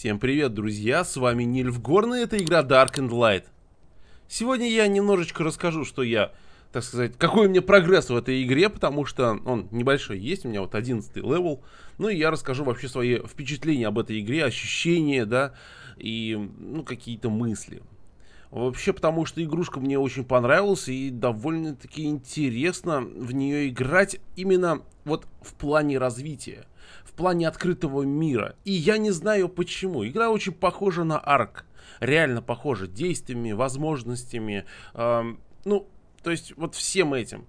Всем привет, друзья, с вами Нильф Горный, это игра Dark and Light. Сегодня я немножечко расскажу, что я, так сказать, какой у меня прогресс в этой игре, потому что он небольшой есть, у меня вот 11 level. Ну и я расскажу вообще свои впечатления об этой игре, ощущения, да, и, ну, какие-то мысли. Вообще, потому что игрушка мне очень понравилась и довольно-таки интересно в нее играть именно вот в плане развития, в плане открытого мира. И я не знаю почему. Игра очень похожа на Арк. Реально похожа действиями, возможностями. Э, ну, то есть вот всем этим.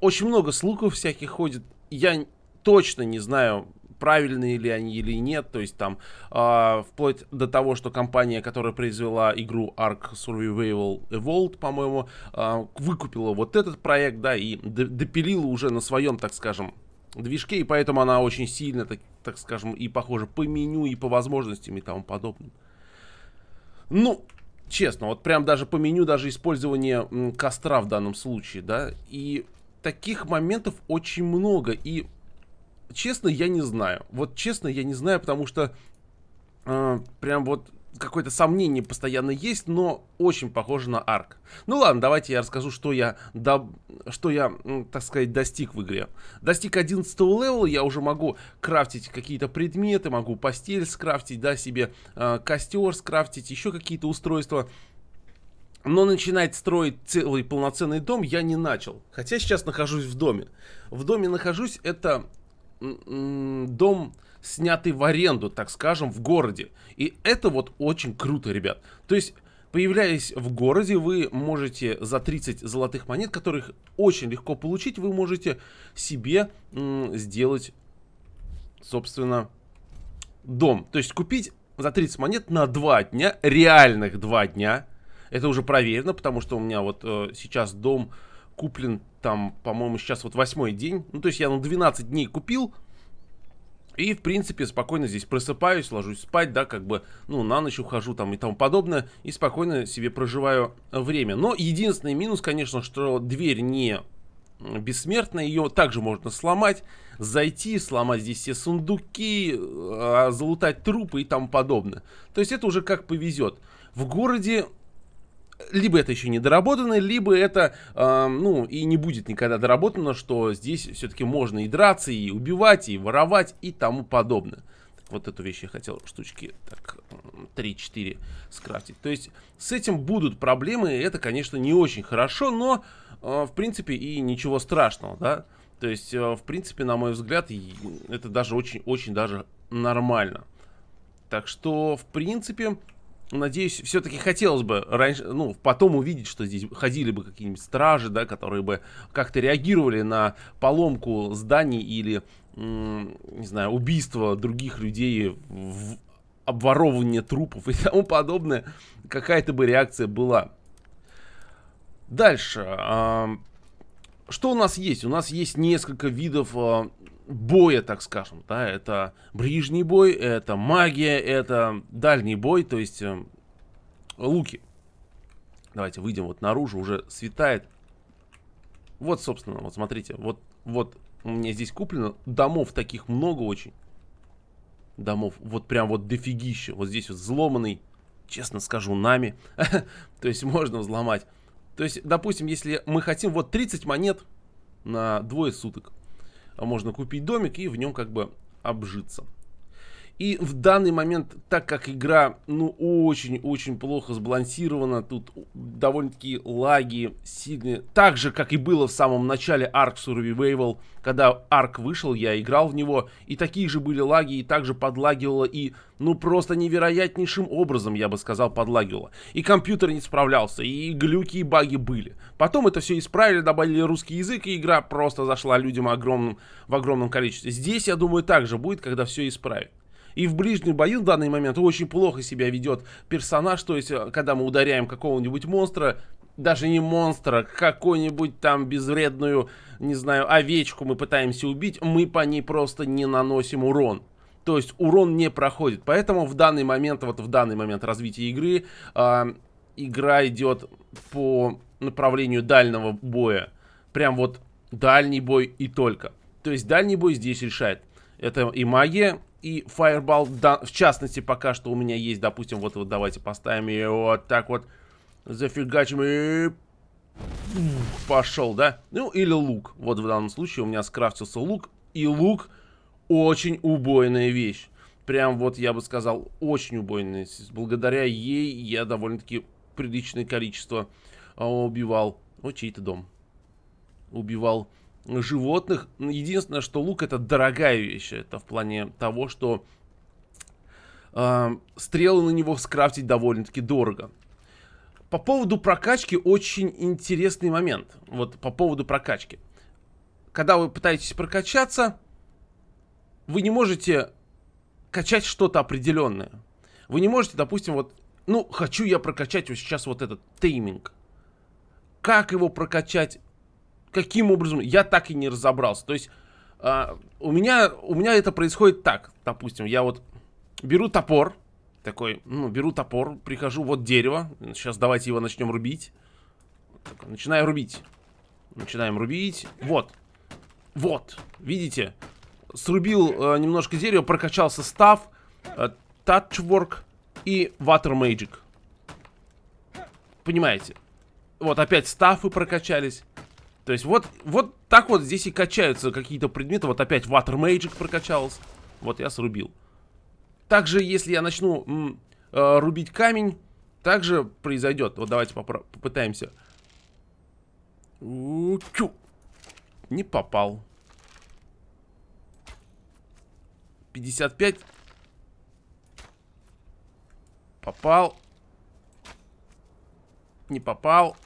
Очень много слухов всяких ходит. Я точно не знаю, правильные ли они или нет, то есть там э, вплоть до того, что компания, которая произвела игру Ark Survival Evolved, по-моему, э, выкупила вот этот проект, да, и допилила уже на своем, так скажем, движке, и поэтому она очень сильно, так, так скажем, и похожа по меню, и по возможностям, и тому подобное. Ну, честно, вот прям даже по меню, даже использование костра в данном случае, да, и таких моментов очень много, и честно, я не знаю. Вот честно, я не знаю, потому что э, прям вот какое-то сомнение постоянно есть, но очень похоже на арк. Ну ладно, давайте я расскажу, что я, до... что я, так сказать, достиг в игре. Достиг 11 левела, я уже могу крафтить какие-то предметы, могу постель скрафтить, да, себе э, костер скрафтить, еще какие-то устройства. Но начинать строить целый полноценный дом я не начал. Хотя сейчас нахожусь в доме. В доме нахожусь, это дом снятый в аренду, так скажем, в городе. И это вот очень круто, ребят. То есть, появляясь в городе, вы можете за 30 золотых монет, которых очень легко получить, вы можете себе сделать, собственно, дом. То есть, купить за 30 монет на 2 дня, реальных 2 дня. Это уже проверено, потому что у меня вот э, сейчас дом куплен там, по-моему, сейчас вот восьмой день. Ну, то есть я на 12 дней купил. И, в принципе, спокойно здесь просыпаюсь, ложусь спать, да, как бы, ну, на ночь ухожу там и тому подобное. И спокойно себе проживаю время. Но единственный минус, конечно, что дверь не бессмертная. Ее также можно сломать, зайти, сломать здесь все сундуки, а, залутать трупы и тому подобное. То есть это уже как повезет. В городе либо это еще не доработано, либо это, э, ну, и не будет никогда доработано, что здесь все-таки можно и драться, и убивать, и воровать, и тому подобное. Вот эту вещь я хотел штучки так 3-4 скрафтить. То есть с этим будут проблемы, и это, конечно, не очень хорошо, но, э, в принципе, и ничего страшного, да. То есть, э, в принципе, на мой взгляд, это даже очень-очень даже нормально. Так что, в принципе, Надеюсь, все-таки хотелось бы раньше, ну, потом увидеть, что здесь ходили бы какие-нибудь стражи, да, которые бы как-то реагировали на поломку зданий или, не знаю, убийство других людей, в обворовывание трупов и тому подобное. Какая-то бы реакция была. Дальше. Что у нас есть? У нас есть несколько видов а, боя, так скажем, да, это ближний бой, это магия, это дальний бой, то есть э, луки. Давайте выйдем вот наружу, уже светает. Вот, собственно, вот смотрите, вот, вот у меня здесь куплено, домов таких много очень. Домов, вот прям вот дофигища, вот здесь вот взломанный, честно скажу, нами. то есть можно взломать. То есть, допустим, если мы хотим вот 30 монет на двое суток, можно купить домик и в нем как бы обжиться. И в данный момент, так как игра, ну, очень-очень плохо сбалансирована, тут довольно-таки лаги сильные, так же, как и было в самом начале Ark Survival, когда Ark вышел, я играл в него, и такие же были лаги, и также подлагивало, и, ну, просто невероятнейшим образом, я бы сказал, подлагивало. И компьютер не справлялся, и глюки, и баги были. Потом это все исправили, добавили русский язык, и игра просто зашла людям огромным, в огромном количестве. Здесь, я думаю, так же будет, когда все исправят. И в ближнем бою в данный момент очень плохо себя ведет персонаж, то есть, э, когда мы ударяем какого-нибудь монстра, даже не монстра, какую-нибудь там безвредную, не знаю, овечку мы пытаемся убить, мы по ней просто не наносим урон. То есть урон не проходит. Поэтому в данный момент, вот в данный момент развития игры, э, игра идет по направлению дальнего боя. Прям вот дальний бой и только. То есть дальний бой здесь решает. Это и магия, И Fireball, да, в частности, пока что у меня есть, допустим, вот, вот давайте поставим ее вот так вот. Зафигачим и... Пошел, да? Ну, или лук. Вот в данном случае у меня скрафтился лук. И лук очень убойная вещь. Прям вот, я бы сказал, очень убойная. Благодаря ей я довольно-таки приличное количество а, убивал. Вот чей-то дом. Убивал животных. Единственное, что лук это дорогая вещь. Это в плане того, что э, стрелы на него скрафтить довольно-таки дорого. По поводу прокачки очень интересный момент. Вот по поводу прокачки. Когда вы пытаетесь прокачаться, вы не можете качать что-то определенное. Вы не можете, допустим, вот, ну, хочу я прокачать вот сейчас вот этот тейминг. Как его прокачать? Каким образом? Я так и не разобрался. То есть, э, у, меня, у меня это происходит так. Допустим, я вот беру топор, такой, ну, беру топор, прихожу, вот дерево. Сейчас давайте его начнем рубить. Так, начинаю рубить. Начинаем рубить. Вот. Вот. Видите? Срубил э, немножко дерева, прокачался став, э, touchwork и water magic. Понимаете? Вот опять стафы прокачались. То есть вот, вот так вот здесь и качаются какие-то предметы. Вот опять water magic прокачался. Вот я срубил. Также, если я начну э, рубить камень, также произойдет. Вот давайте попытаемся. Чу. Не попал. 55. Попал. Не попал.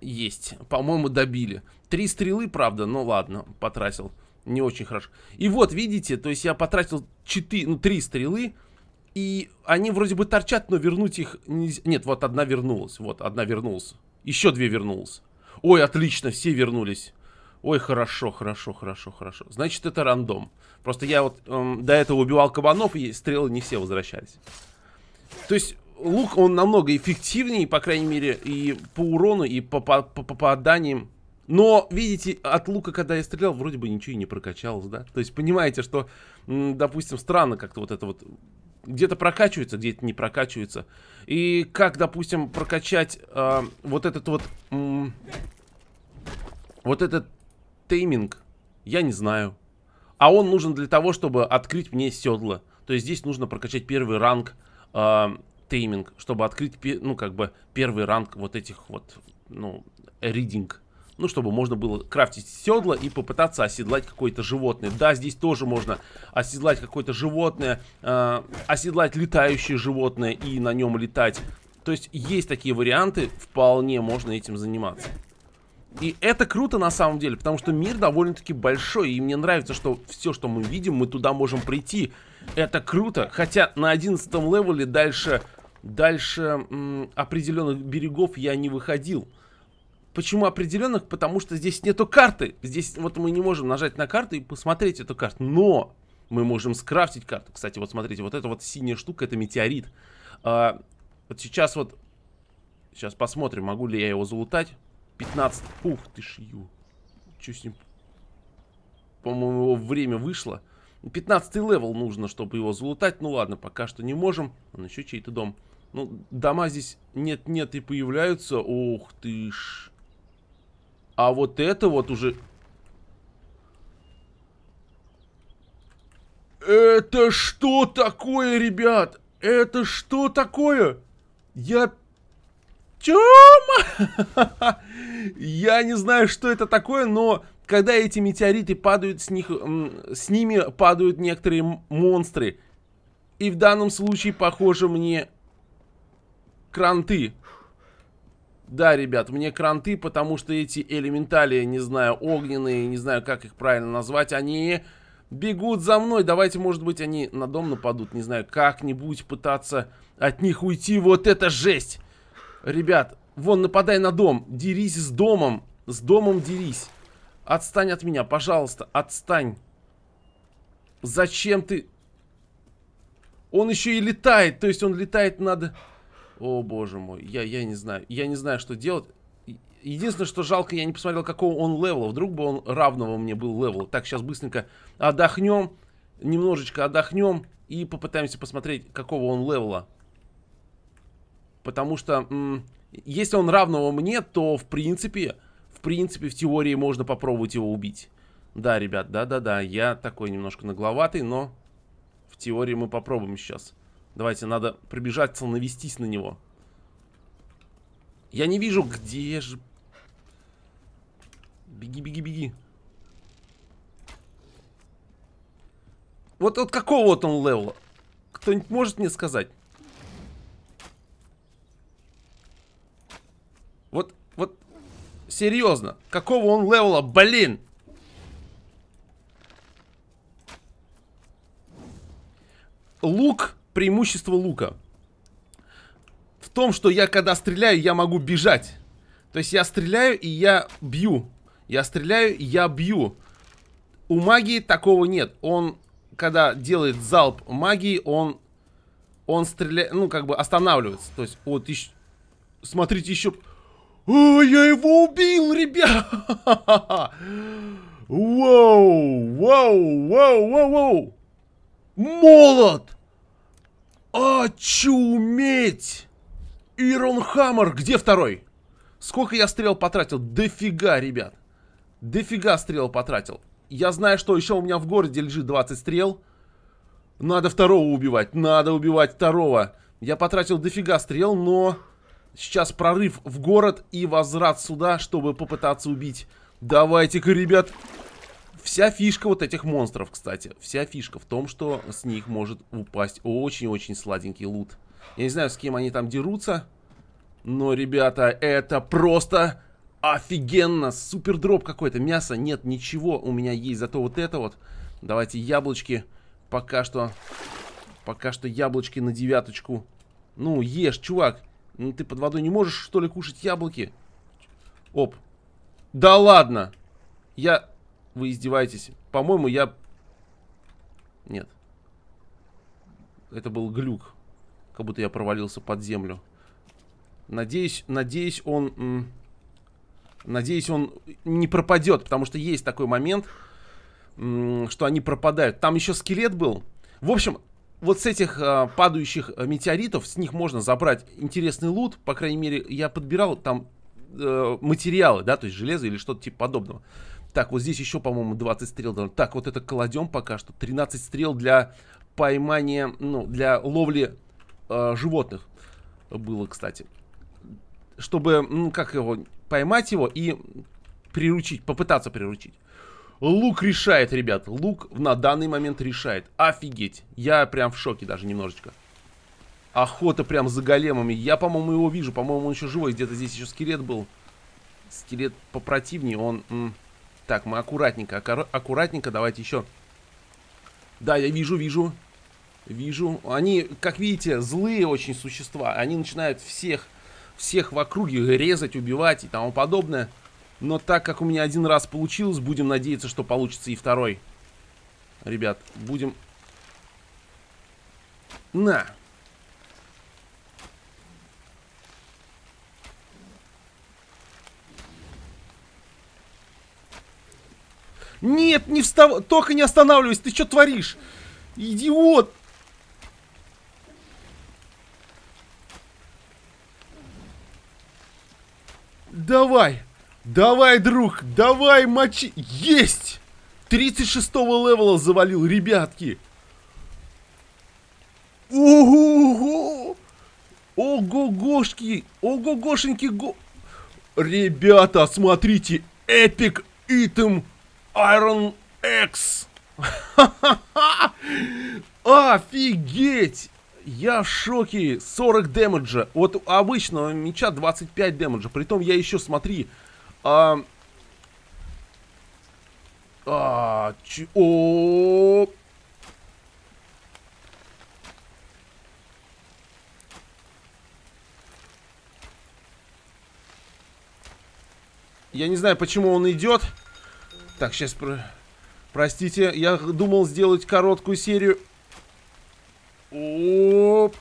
Есть. По-моему, добили. Три стрелы, правда, но ладно, потратил не очень хорошо. И вот, видите, то есть я потратил 4, ну, 3 стрелы, и они вроде бы торчат, но вернуть их нельзя. Нет, вот одна вернулась, вот, одна вернулась. Еще две вернулась. Ой, отлично, все вернулись. Ой, хорошо, хорошо, хорошо, хорошо. Значит, это рандом. Просто я вот эм, до этого убивал кабанов, и стрелы не все возвращались. То есть, лук, он намного эффективнее, по крайней мере, и по урону, и по, по, по попаданиям но, видите, от лука, когда я стрелял, вроде бы ничего и не прокачалось, да? То есть, понимаете, что, допустим, странно как-то вот это вот... Где-то прокачивается, где-то не прокачивается. И как, допустим, прокачать э, вот этот вот... М вот этот тейминг, я не знаю. А он нужен для того, чтобы открыть мне седло. То есть здесь нужно прокачать первый ранг э, тейминг, чтобы открыть, ну, как бы, первый ранг вот этих вот, ну, ридинг ну, чтобы можно было крафтить седла и попытаться оседлать какое-то животное. Да, здесь тоже можно оседлать какое-то животное, э, оседлать летающее животное и на нем летать. То есть есть такие варианты, вполне можно этим заниматься. И это круто на самом деле, потому что мир довольно-таки большой, и мне нравится, что все, что мы видим, мы туда можем прийти. Это круто, хотя на 11 левеле дальше, дальше определенных берегов я не выходил. Почему определенных? Потому что здесь нету карты. Здесь вот мы не можем нажать на карту и посмотреть эту карту. Но мы можем скрафтить карту. Кстати, вот смотрите, вот эта вот синяя штука, это метеорит. А, вот сейчас вот... Сейчас посмотрим, могу ли я его залутать. 15. Ух ты шью. Что с ним? По-моему, его время вышло. 15 level нужно, чтобы его залутать. Ну ладно, пока что не можем. Он еще чей-то дом. Ну, дома здесь нет-нет и появляются. Ух ты ж. А вот это вот уже... Это что такое, ребят? Это что такое? Я... Чем? Я не знаю, что это такое, но когда эти метеориты падают, с, них, с ними падают некоторые монстры. И в данном случае, похоже, мне кранты. Да, ребят, мне кранты, потому что эти элементали, не знаю, огненные, не знаю, как их правильно назвать, они бегут за мной. Давайте, может быть, они на дом нападут, не знаю, как-нибудь пытаться от них уйти. Вот это жесть! Ребят, вон, нападай на дом. Дерись с домом. С домом дерись. Отстань от меня, пожалуйста, отстань. Зачем ты... Он еще и летает, то есть он летает над... О, боже мой, я, я не знаю. Я не знаю, что делать. Единственное, что жалко, я не посмотрел, какого он левела. Вдруг бы он равного мне был левела. Так, сейчас быстренько отдохнем. Немножечко отдохнем. И попытаемся посмотреть, какого он левела. Потому что, если он равного мне, то в принципе, в принципе, в теории можно попробовать его убить. Да, ребят, да-да-да, я такой немножко нагловатый, но в теории мы попробуем сейчас. Давайте, надо прибежаться, навестись на него. Я не вижу, где же... Беги, беги, беги. Вот, вот какого вот он левела? Кто-нибудь может мне сказать? Вот, вот, серьезно, какого он левела, блин? Лук, преимущество лука в том, что я когда стреляю, я могу бежать. То есть я стреляю и я бью. Я стреляю и я бью. У магии такого нет. Он, когда делает залп магии, он, он стреляет, ну, как бы останавливается. То есть, вот, еще, смотрите, еще... О, я его убил, ребят! Вау, вау, вау, вау, вау! Молот! Очуметь! Ирон Хаммер, где второй? Сколько я стрел потратил? Дофига, ребят. Дофига стрел потратил. Я знаю, что еще у меня в городе лежит 20 стрел. Надо второго убивать. Надо убивать второго. Я потратил дофига стрел, но... Сейчас прорыв в город и возврат сюда, чтобы попытаться убить. Давайте-ка, ребят. Вся фишка вот этих монстров, кстати. Вся фишка в том, что с них может упасть очень-очень сладенький лут. Я не знаю, с кем они там дерутся. Но, ребята, это просто офигенно. Супер дроп какой-то. Мяса нет, ничего у меня есть. Зато вот это вот. Давайте яблочки. Пока что... Пока что яблочки на девяточку. Ну, ешь, чувак. Ну, ты под водой не можешь, что ли, кушать яблоки? Оп. Да ладно. Я... Вы издеваетесь. По-моему, я... Нет. Это был глюк. Как будто я провалился под землю. Надеюсь, надеюсь, он... Надеюсь, он не пропадет, потому что есть такой момент, что они пропадают. Там еще скелет был. В общем, вот с этих э, падающих метеоритов, с них можно забрать интересный лут. По крайней мере, я подбирал там э, материалы, да, то есть железо или что-то типа подобного. Так, вот здесь еще, по-моему, 20 стрел. Так, вот это кладем пока что. 13 стрел для поймания, ну, для ловли э, животных было, кстати. Чтобы, ну, как его, поймать его и приручить, попытаться приручить. Лук решает, ребят. Лук на данный момент решает. Офигеть. Я прям в шоке даже немножечко. Охота прям за големами. Я, по-моему, его вижу. По-моему, он еще живой. Где-то здесь еще скелет был. Скелет попротивнее. Он... Так, мы аккуратненько. Аккуратненько. Давайте еще. Да, я вижу, вижу. Вижу. Они, как видите, злые очень существа. Они начинают всех, всех в округе резать, убивать и тому подобное. Но так как у меня один раз получилось, будем надеяться, что получится и второй. Ребят, будем... На! Нет, не встав... Только не останавливайся, ты что творишь? Идиот! Давай! Давай, друг! Давай, мочи! Есть! 36-го левела завалил, ребятки! Ого-го! Ого-гошки! Ого-гошеньки! Го... Ребята, смотрите! Эпик Итем Iron X! Офигеть! Я в шоке. 40 дэмэджа. Вот обычного меча 25 дэмэджа. Притом я еще, смотри... А... А... Ч... О... Я не знаю, почему он идет. Так, сейчас... Про... Простите, я думал сделать короткую серию Оп.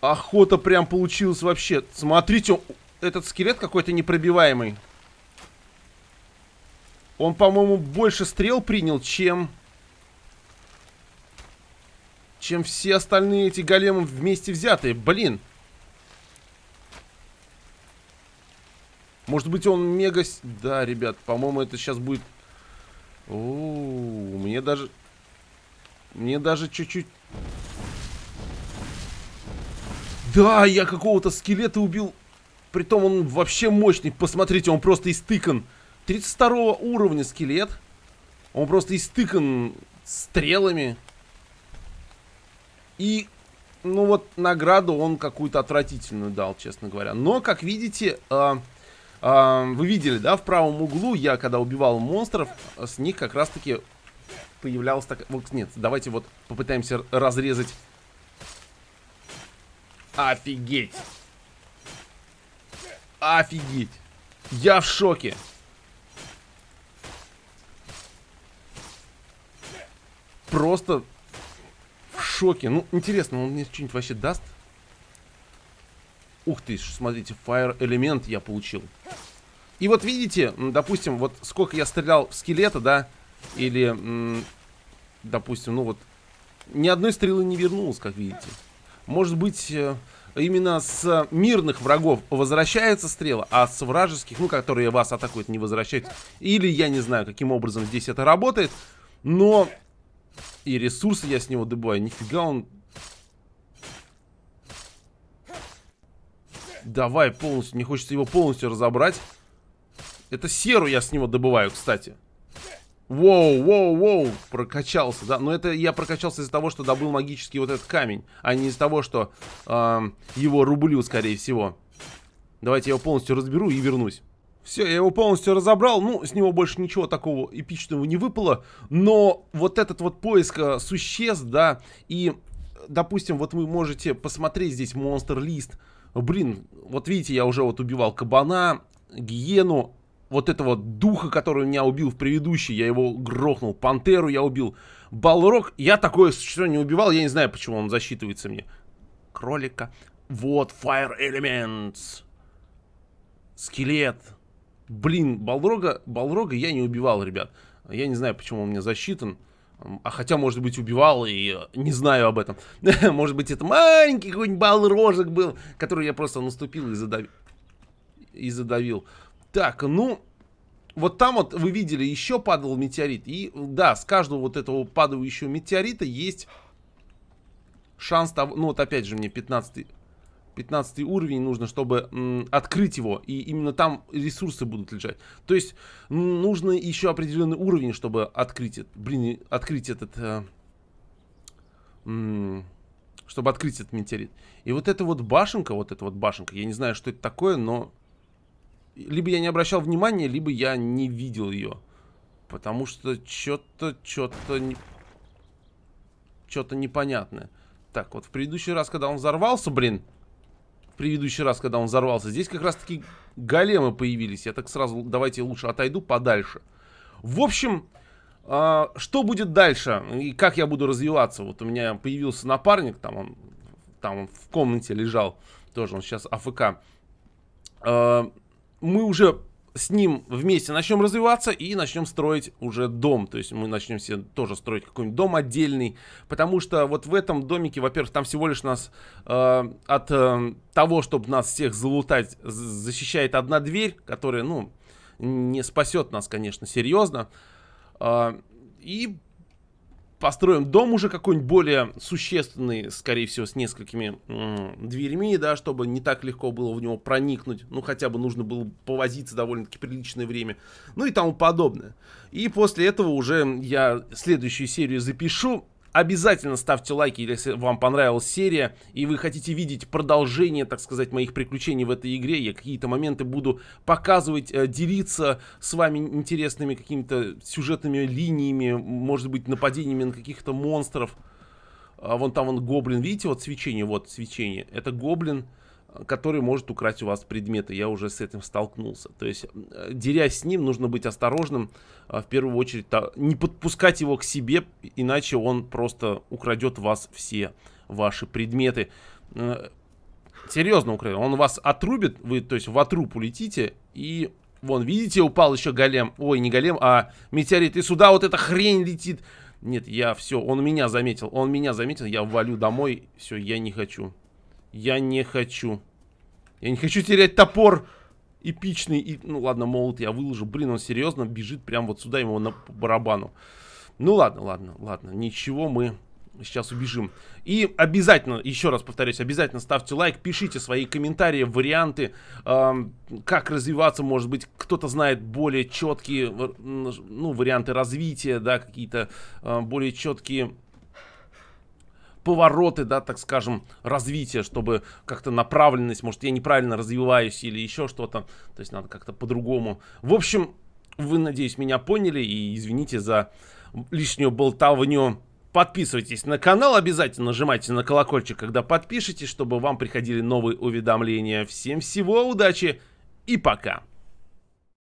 Охота прям получилась вообще. Смотрите, этот скелет какой-то непробиваемый. Он, по-моему, больше стрел принял, чем... Чем все остальные эти големы вместе взятые. Блин. Может быть, он мега... Да, ребят, по-моему, это сейчас будет... О, мне даже... Мне даже чуть-чуть... Да, я какого-то скелета убил. Притом он вообще мощный. Посмотрите, он просто истыкан. 32 уровня скелет. Он просто истыкан стрелами. И, ну вот, награду он какую-то отвратительную дал, честно говоря. Но, как видите, э, вы видели, да, в правом углу я, когда убивал монстров, с них как раз-таки появлялась так... Нет, давайте вот попытаемся разрезать Офигеть. Офигеть. Я в шоке. Просто в шоке. Ну, интересно, он мне что-нибудь вообще даст? Ух ты, смотрите, Fire элемент я получил. И вот видите, допустим, вот сколько я стрелял в скелета, да, или, допустим, ну вот, ни одной стрелы не вернулось, как видите. Может быть, э, именно с мирных врагов возвращается стрела, а с вражеских, ну, которые вас атакуют, не возвращается. Или я не знаю, каким образом здесь это работает, но и ресурсы я с него добываю. Нифига он... Давай полностью, не хочется его полностью разобрать. Это серу я с него добываю, кстати. Воу, воу, воу, прокачался, да. Но это я прокачался из-за того, что добыл магический вот этот камень, а не из-за того, что э, его рублю, скорее всего. Давайте я его полностью разберу и вернусь. Все, я его полностью разобрал. Ну, с него больше ничего такого эпичного не выпало. Но вот этот вот поиск э, существ, да, и, допустим, вот вы можете посмотреть здесь монстр лист. Блин, вот видите, я уже вот убивал кабана, гиену, вот этого духа, который меня убил в предыдущий, я его грохнул. Пантеру я убил. Балрог, я такое существо не убивал, я не знаю, почему он засчитывается мне. Кролика. Вот, Fire Elements. Скелет. Блин, Балрога, Балрога я не убивал, ребят. Я не знаю, почему он мне засчитан. А хотя, может быть, убивал и не знаю об этом. может быть, это маленький какой-нибудь балрожек был, который я просто наступил и задавил. И задавил. Так, ну, вот там вот вы видели, еще падал метеорит. И да, с каждого вот этого падающего метеорита есть шанс того... Ну, вот опять же мне 15 15 уровень нужно, чтобы м, открыть его, и именно там ресурсы будут лежать. То есть нужно еще определенный уровень, чтобы открыть, блин, открыть этот, э, м, чтобы открыть этот метеорит. И вот эта вот башенка, вот эта вот башенка, я не знаю, что это такое, но либо я не обращал внимания, либо я не видел ее. Потому что что-то, что-то... Не... Что-то непонятное. Так, вот в предыдущий раз, когда он взорвался, блин... Предыдущий раз, когда он взорвался, здесь как раз-таки големы появились. Я так сразу, давайте лучше отойду подальше. В общем, э, что будет дальше? И как я буду развиваться? Вот у меня появился напарник, там он, там он в комнате лежал. Тоже он сейчас АФК. Э, мы уже с ним вместе начнем развиваться и начнем строить уже дом. То есть мы начнем себе тоже строить какой-нибудь дом отдельный. Потому что вот в этом домике, во-первых, там всего лишь нас э, от э, того, чтобы нас всех залутать, защищает одна дверь, которая, ну, не спасет нас, конечно, серьезно. Э, и построим дом уже какой-нибудь более существенный, скорее всего, с несколькими дверьми, да, чтобы не так легко было в него проникнуть. Ну, хотя бы нужно было повозиться довольно-таки приличное время. Ну и тому подобное. И после этого уже я следующую серию запишу. Обязательно ставьте лайки, если вам понравилась серия, и вы хотите видеть продолжение, так сказать, моих приключений в этой игре. Я какие-то моменты буду показывать, э, делиться с вами интересными какими-то сюжетными линиями, может быть, нападениями на каких-то монстров. А вон там он гоблин, видите, вот свечение, вот свечение. Это гоблин, который может украсть у вас предметы. Я уже с этим столкнулся. То есть, э, дерясь с ним, нужно быть осторожным. А, в первую очередь, не подпускать его к себе, иначе он просто украдет вас все ваши предметы. Э, Серьезно, Украина. Он вас отрубит, вы, то есть, в отруб улетите, и Вон, видите, упал еще голем. Ой, не голем, а метеорит. И сюда вот эта хрень летит. Нет, я все, он меня заметил. Он меня заметил, я валю домой. Все, я не хочу. Я не хочу. Я не хочу терять топор эпичный. И, ну ладно, молот я выложу. Блин, он серьезно бежит прям вот сюда, ему на барабану. Ну ладно, ладно, ладно. Ничего, мы сейчас убежим. И обязательно, еще раз повторюсь, обязательно ставьте лайк, пишите свои комментарии, варианты, э, как развиваться, может быть, кто-то знает более четкие, ну, варианты развития, да, какие-то э, более четкие повороты, да, так скажем, развития, чтобы как-то направленность, может, я неправильно развиваюсь или еще что-то, то есть надо как-то по-другому. В общем, вы, надеюсь, меня поняли и извините за лишнюю болтовню. Подписывайтесь на канал, обязательно нажимайте на колокольчик, когда подпишетесь, чтобы вам приходили новые уведомления. Всем всего, удачи и пока!